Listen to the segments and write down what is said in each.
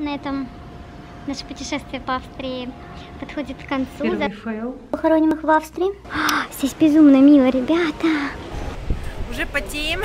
На этом наше путешествие по Австрии подходит к концу. Первый фейл. Похороним их в Австрии. А, Здесь безумно мило, ребята. Уже потеем.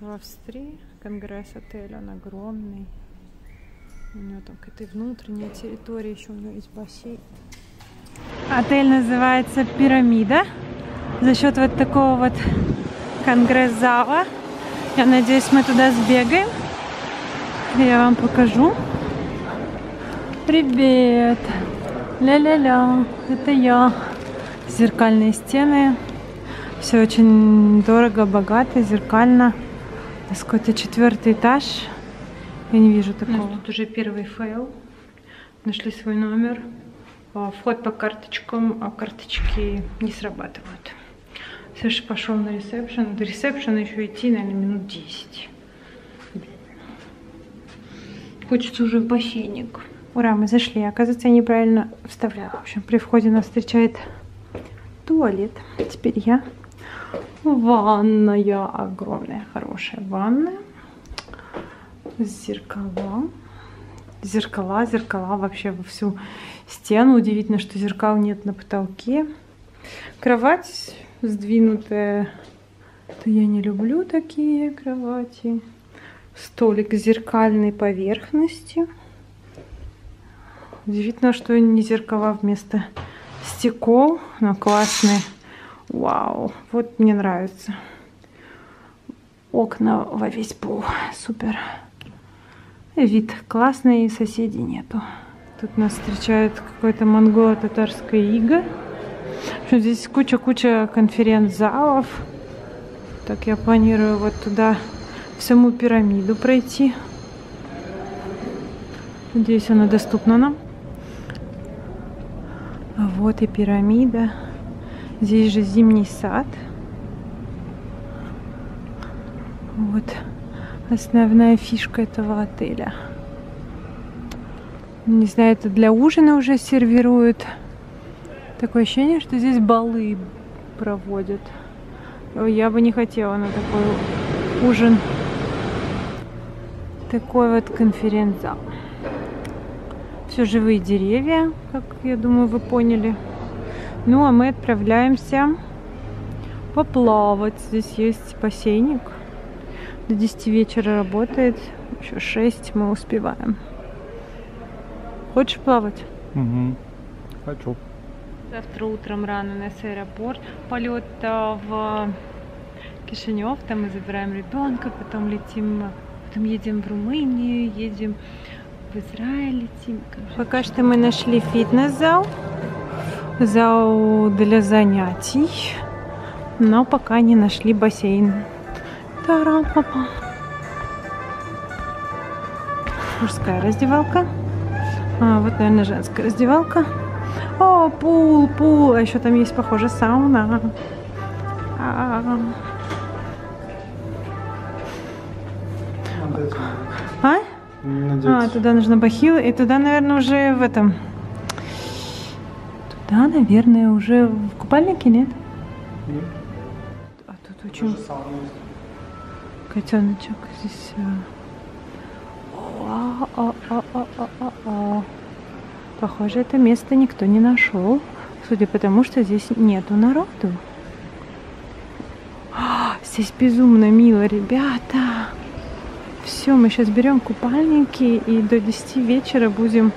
В Австрии. Конгресс-отель, он огромный. У него там какая-то внутренняя территория, еще у него есть бассейн. Отель называется «Пирамида». За счет вот такого вот конгресс-зала. Я надеюсь, мы туда сбегаем. Я вам покажу. Привет! Ля-ля-ля, это я. Зеркальные стены. Все очень дорого, богато, зеркально. У нас Какой-то четвертый этаж. Я не вижу такого. Тут уже первый фейл. Нашли свой номер. А, Вход по карточкам, а карточки не срабатывают. Саша пошел на ресепшн. До ресепшена еще идти, наверное, минут 10. Хочется уже в бассейник. Ура, мы зашли. Оказывается, я неправильно вставляла. В общем, при входе нас встречает туалет. Теперь я. Ванная. Огромная, хорошая ванная. Зеркала. Зеркала, зеркала вообще во всю стену. Удивительно, что зеркал нет на потолке. Кровать сдвинутая. Это я не люблю такие кровати. Столик с зеркальной поверхностью. Удивительно, что не зеркала вместо стекол, но классные. Вау, вот мне нравится. Окна во весь пол, супер. Вид классный, соседей нету. Тут нас встречает какой-то монголо-татарская ига. Здесь куча-куча конференц-залов. Так, я планирую вот туда, в саму пирамиду пройти. Надеюсь, она доступна нам. Вот и пирамида. Здесь же зимний сад. Вот основная фишка этого отеля. Не знаю, это для ужина уже сервируют. Такое ощущение, что здесь балы проводят. Я бы не хотела на такой ужин. Такой вот конференц-зал. Все живые деревья, как я думаю, вы поняли. Ну, а мы отправляемся поплавать. Здесь есть бассейник. До 10 вечера работает. Еще 6 мы успеваем. Хочешь плавать? Угу. Хочу. Завтра утром рано у нас аэропорт. Полет а, в Кишинев. Там мы забираем ребенка, потом летим, потом едем в Румынию, едем в Израиль летим. Пока что мы нашли фитнес-зал. Зал для занятий. Но пока не нашли бассейн. Тарам-папа. Мужская раздевалка. А, вот, наверное, женская раздевалка. О, пул, пул. А еще там есть, похоже, сауна. А, а? А, туда нужно бахилы. И туда, наверное, уже в этом... Туда, наверное, уже в купальнике, нет? Нет. А тут очень котеночек здесь. О, о, о, о, о, о, о. Похоже, это место никто не нашел, судя по тому, что здесь нету народу. А, Здесь безумно мило, ребята. Все, мы сейчас берем купальники и до 10 вечера будем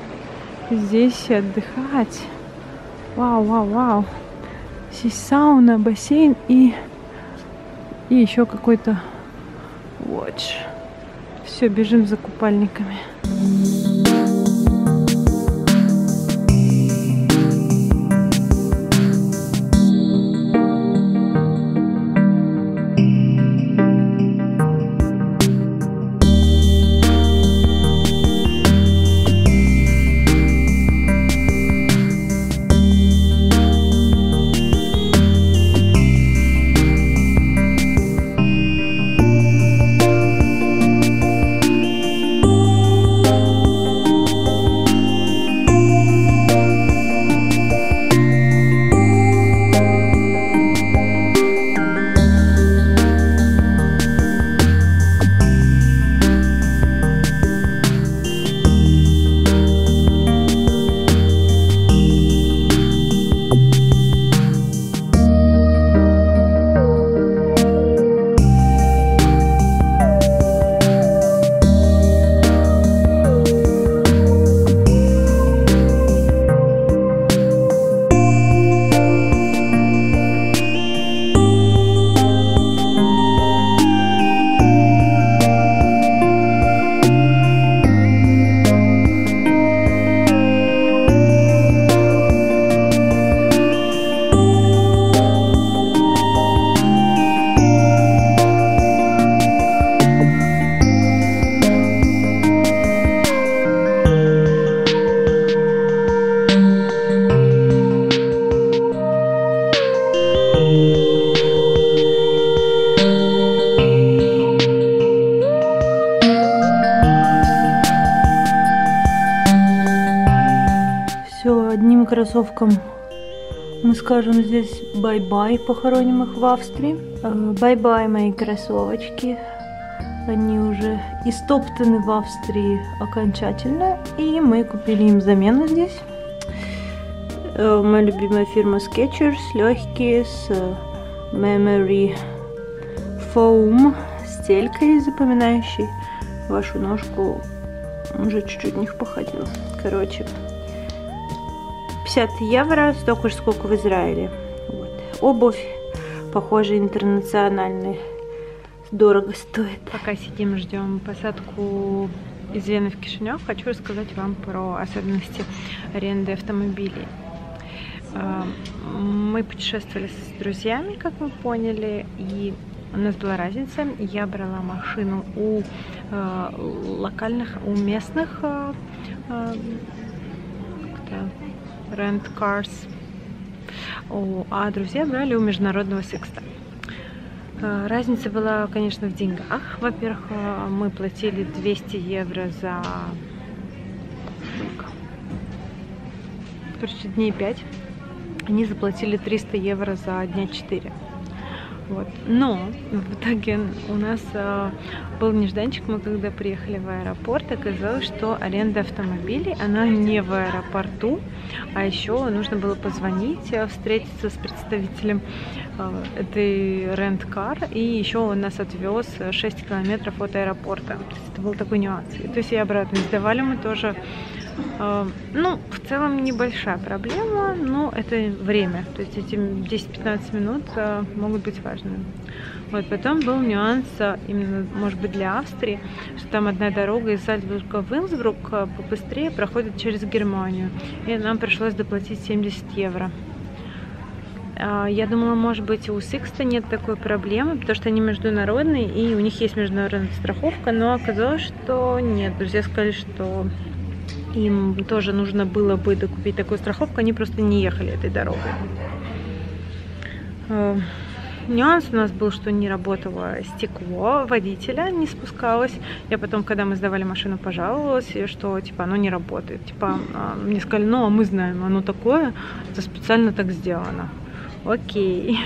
здесь отдыхать. Вау, вау, вау. Здесь сауна, бассейн и, и еще какой-то watch. Все, бежим за купальниками. Одним кроссовком мы скажем здесь bye-bye, похороним их в Австрии. Э, Bye-bye, мои кроссовочки. Они уже истоптаны в Австрии окончательно, и мы купили им замену здесь. Э, Моя любимая фирма Skechers, легкие, с э, Memory Foam стелькой запоминающей вашу ножку. Уже чуть-чуть них походила. Короче, 50 евро, столько же, сколько в Израиле. Вот. Обувь, похоже, интернациональная. Дорого стоит. Пока сидим, ждем посадку из Вены в Кишинев, хочу рассказать вам про особенности аренды автомобилей. А, Мы путешествовали с друзьями, как вы поняли, и у нас была разница. Я брала машину у э, локальных, у местных как-то rent cars, О, а друзья брали у международного секста. Э, Разница была, конечно, в деньгах. Во-первых, э, мы платили 200 евро за? Короче, дней 5. Они заплатили 300 евро за дня 4. Вот. Но в итоге у нас э, был нежданчик, мы когда приехали в аэропорт, оказалось, что аренда автомобилей, она не в аэропорту, а еще нужно было позвонить, э, встретиться с представителем э, этой рент-кар, и еще он нас отвез 6 километров от аэропорта. То есть это был такой нюанс. И, то есть и обратно сдавали мы тоже Ну, в целом небольшая проблема, но это время. То есть эти 10-15 минут э, могут быть важными. Вот, потом был нюанс, э, именно, может быть, для Австрии, что там одна дорога из Зальцбурга в Инсбрук э, побыстрее проходит через Германию. И нам пришлось доплатить 70 евро. Я думала, может быть, у Сикста нет такой проблемы, потому что они международные, и у них есть международная страховка, но оказалось, что нет. Друзья сказали, что им тоже нужно было бы докупить такую страховку, они просто не ехали этой дорогой. Э, Нюанс у нас был, что не работало стекло водителя, не спускалось. Я потом, когда мы сдавали машину, пожаловалась, что типа оно не работает. Типа а, мне сказали, ну а мы знаем, оно такое, это специально так сделано. Окей.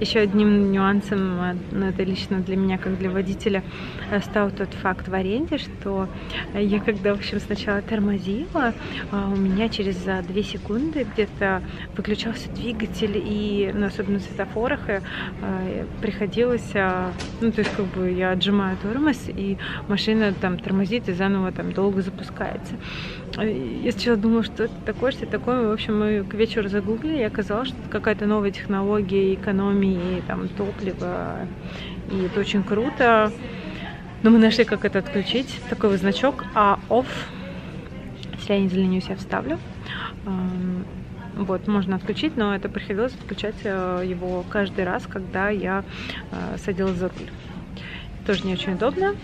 Еще одним нюансом, э, ну, это лично для меня, как для водителя, э, стал тот факт в аренде, что я когда, в общем, сначала тормозила, у меня через 2 секунды где-то выключался двигатель, и, ну, особенно в светофорах, приходилось, ну, то есть, как бы я отжимаю тормоз, и машина там тормозит и заново там долго запускается. Я сначала думала, что это такое, что это такое. В общем, мы к вечеру загуглили, и оказалось, что это какая-то новая технология экономии там, топлива. И это очень круто. Но мы нашли, как это отключить. Такой вот значок а off. Если я не заленюсь, я вставлю. Вот, можно отключить, но это приходилось отключать э, его каждый раз, когда я э, садилась за руль. Тоже не очень удобно,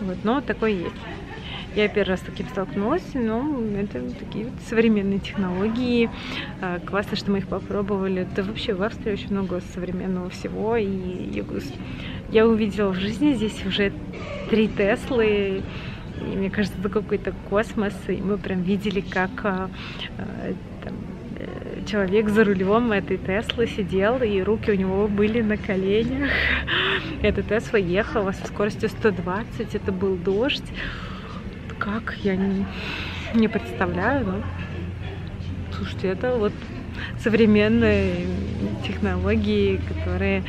вот, но такое есть. Я первый раз с таким столкнулась, но это такие вот современные технологии. А, классно, что мы их попробовали. Да вообще в Австрии очень много современного всего. И я увидела в жизни здесь уже три Теслы. И мне кажется, это какой-то космос. И мы прям видели, как а, а, там, э, человек за рулем этой Теслы сидел, и руки у него были на коленях. Эта Тесла ехала со скоростью 120, это был дождь как, я не, не представляю, но слушайте, это вот современные технологии, которые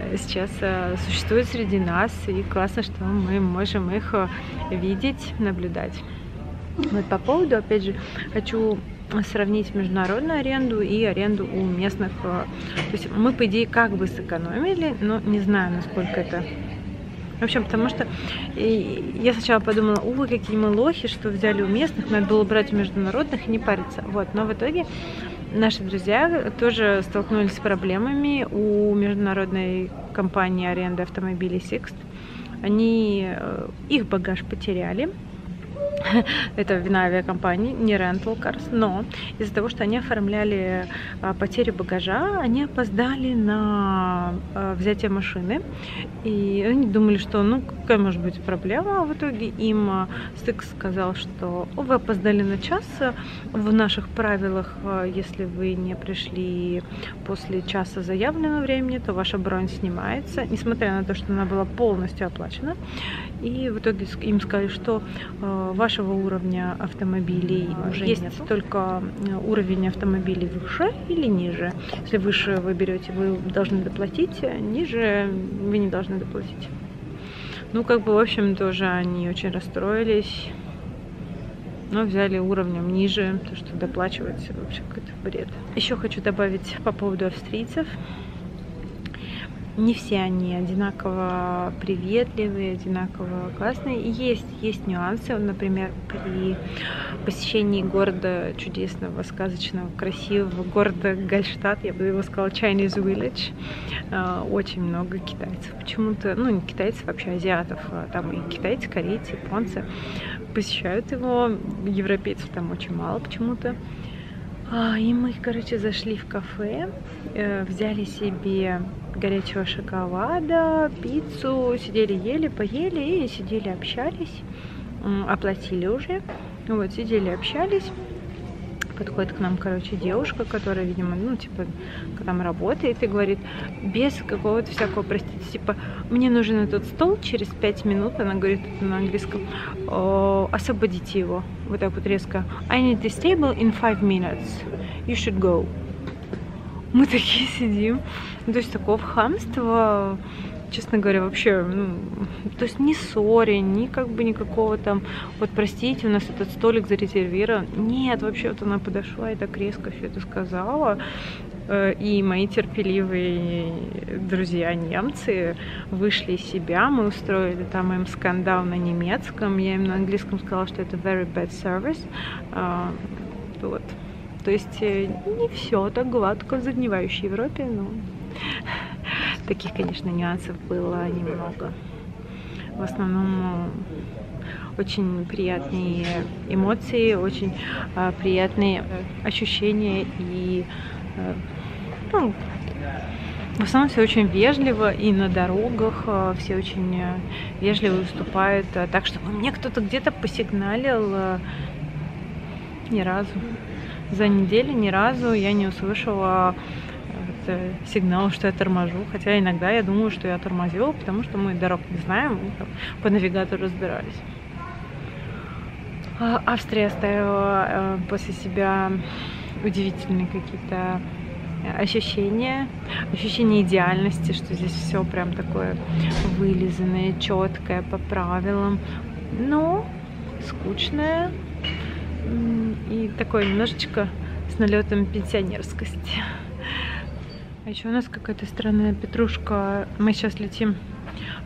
э, сейчас э, существуют среди нас, и классно, что мы можем их э, видеть, наблюдать. Вот по поводу, опять же, хочу сравнить международную аренду и аренду у местных. То есть мы, по идее, как бы сэкономили, но не знаю, насколько это в общем, потому что я сначала подумала, ой, какие мы лохи, что взяли у местных, надо было брать у международных и не париться. Вот, но в итоге наши друзья тоже столкнулись с проблемами у международной компании аренды автомобилей Sixt. Они э, их багаж потеряли, это вина авиакомпании, не Rental Cars, но из-за того, что они оформляли а, потерю багажа, они опоздали на а, взятие машины, и они думали, что, ну, какая может быть проблема, а в итоге. Им Стык сказал, что вы опоздали на час, в наших правилах, если вы не пришли после часа заявленного времени, то ваша бронь снимается, несмотря на то, что она была полностью оплачена, и в итоге им сказали, что ваш вашего уровня автомобилей уже есть нету. только э, уровень автомобилей выше или ниже. Если выше вы берете, вы должны доплатить, а ниже вы не должны доплатить. Ну, как бы, в общем, тоже они очень расстроились. Но взяли уровнем ниже, то, что доплачивать вообще какой-то бред. Еще хочу добавить по поводу австрийцев не все они одинаково приветливые, одинаково классные. И есть, есть нюансы. Например, при посещении города чудесного, сказочного, красивого города Гальштадт, я бы его сказала Chinese Village, э, очень много китайцев. Почему-то, ну не китайцев, вообще азиатов. А там и китайцы, корейцы, японцы посещают его. Европейцев там очень мало почему-то. А, и мы, короче, зашли в кафе, э, взяли себе горячего шоколада, пиццу, сидели, ели, поели и сидели, общались, оплатили уже, вот, сидели, общались. Подходит к нам, короче, девушка, которая, видимо, ну, типа, там работает и говорит, без какого-то всякого, простите, типа, мне нужен этот стол через пять минут, она говорит на английском, освободите его, вот так вот резко. I need this table in five minutes, you should go мы такие сидим. Ну, то есть такого хамства, честно говоря, вообще, ну, то есть ни ссори, ни как бы никакого там, вот простите, у нас этот столик зарезервирован. Нет, вообще вот она подошла и так резко все это сказала. Э, и мои терпеливые друзья немцы вышли из себя, мы устроили там им скандал на немецком, я им на английском сказала, что это very bad service. А, вот. То есть э, не все так гладко в загнивающей Европе, но таких, конечно, нюансов было немного. В основном э, очень приятные эмоции, очень э, приятные ощущения и ну, в основном все очень вежливо, и на дорогах все очень вежливо выступают. Так, чтобы мне кто-то где-то посигналил ни разу за неделю ни разу я не услышала сигнал, что я торможу. Хотя иногда я думаю, что я тормозила, потому что мы дорог не знаем, мы там по навигатору разбирались. А, Австрия оставила э, после себя удивительные какие-то ощущения, ощущение идеальности, что здесь все прям такое вылизанное, четкое, по правилам, но скучное и такое немножечко с налетом пенсионерскости. А еще у нас какая-то странная петрушка. Мы сейчас летим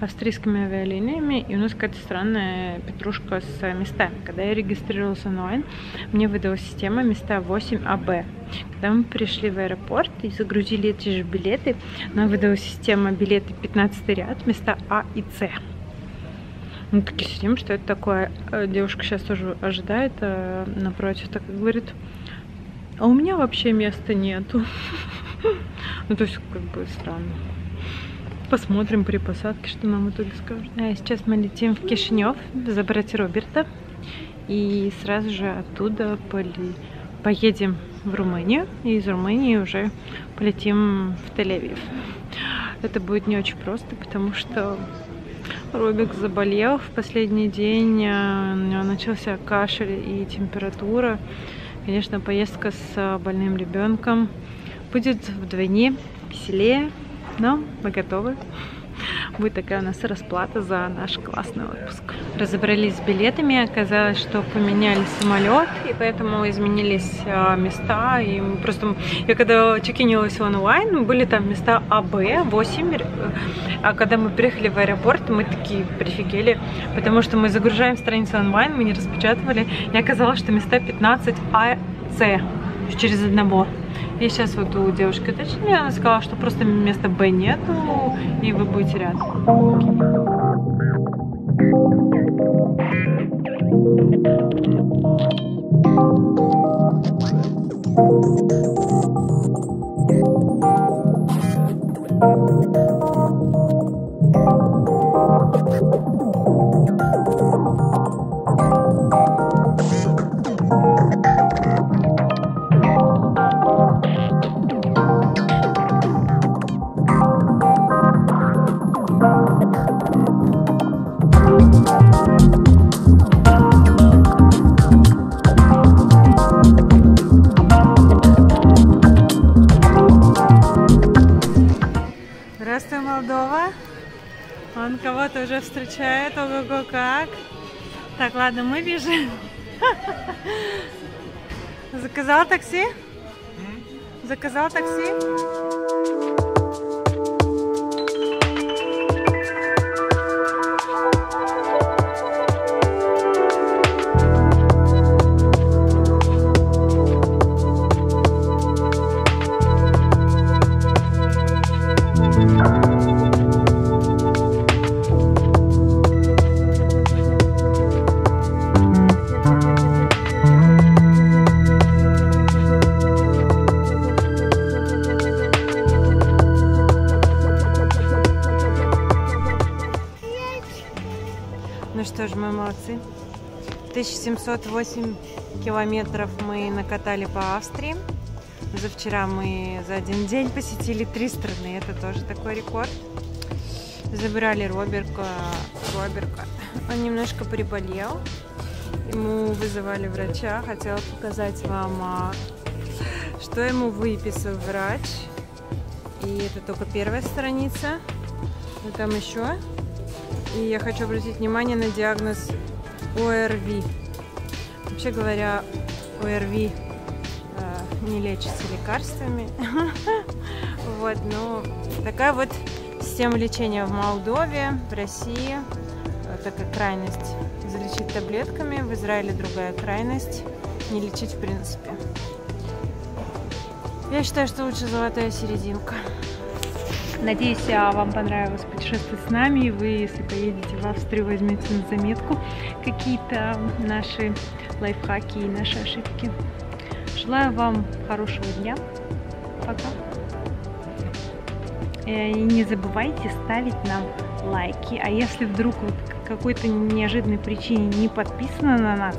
австрийскими авиалиниями, и у нас какая-то странная петрушка с местами. Когда я регистрировалась онлайн, мне выдала система места 8АБ. Когда мы пришли в аэропорт и загрузили эти же билеты, нам выдала система билеты 15 ряд, места А и С. Мы такие сидим, что это такое. Э, девушка сейчас тоже ожидает э, напротив, так говорит, а у меня вообще места нету. Ну, то есть, как бы странно. Посмотрим при посадке, что нам в итоге скажут. А сейчас мы летим в Кишинев забрать Роберта. И сразу же оттуда поли... поедем в Румынию. И из Румынии уже полетим в Тель-Авив. Это будет не очень просто, потому что Робик заболел в последний день. А, у него начался кашель и температура. Конечно, поездка с больным ребенком будет вдвойне веселее, но мы готовы. Будет такая у нас расплата за наш классный отпуск. Разобрались с билетами, оказалось, что поменяли самолет, и поэтому изменились а, места. И просто я когда чекинилась онлайн, были там места АБ 8, а когда мы приехали в аэропорт, мы такие прифигели, потому что мы загружаем страницу онлайн, мы не распечатывали, и оказалось, что места 15 АС через одного. И сейчас вот у девушки уточнили, она сказала, что просто места Б нету, и вы будете рядом. уже Так, ладно, мы бежим. Заказал такси? Заказал такси? 1708 километров мы накатали по Австрии. За вчера мы за один день посетили три страны. Это тоже такой рекорд. Забирали Роберка. Роберка. Он немножко приболел. Ему вызывали врача. Хотела показать вам, а, что ему выписал врач. И это только первая страница. И там еще и я хочу обратить внимание на диагноз ОРВИ. Вообще говоря, ОРВИ э, не лечится лекарствами. Вот, ну, такая вот система лечения в Молдове, в России. Такая крайность залечить таблетками, в Израиле другая крайность не лечить в принципе. Я считаю, что лучше золотая серединка. Надеюсь, а, вам понравилось путешествовать с нами. И вы, если поедете в Австрию, возьмете на заметку какие-то наши лайфхаки и наши ошибки. Желаю вам хорошего дня. Пока. Э, и не забывайте ставить нам лайки. А если вдруг вот какой-то неожиданной причине не подписаны на нас,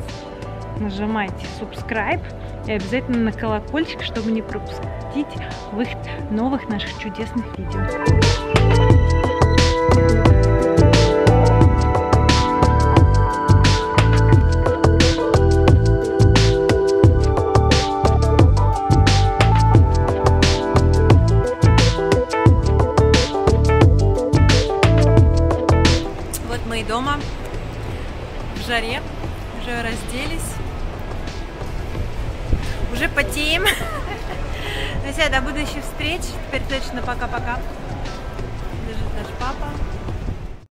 нажимайте subscribe И обязательно на колокольчик, чтобы не пропустить выход новых наших чудесных видео. Потеем. Друзья, до будущих встреч, теперь точно пока-пока. Лежит наш папа.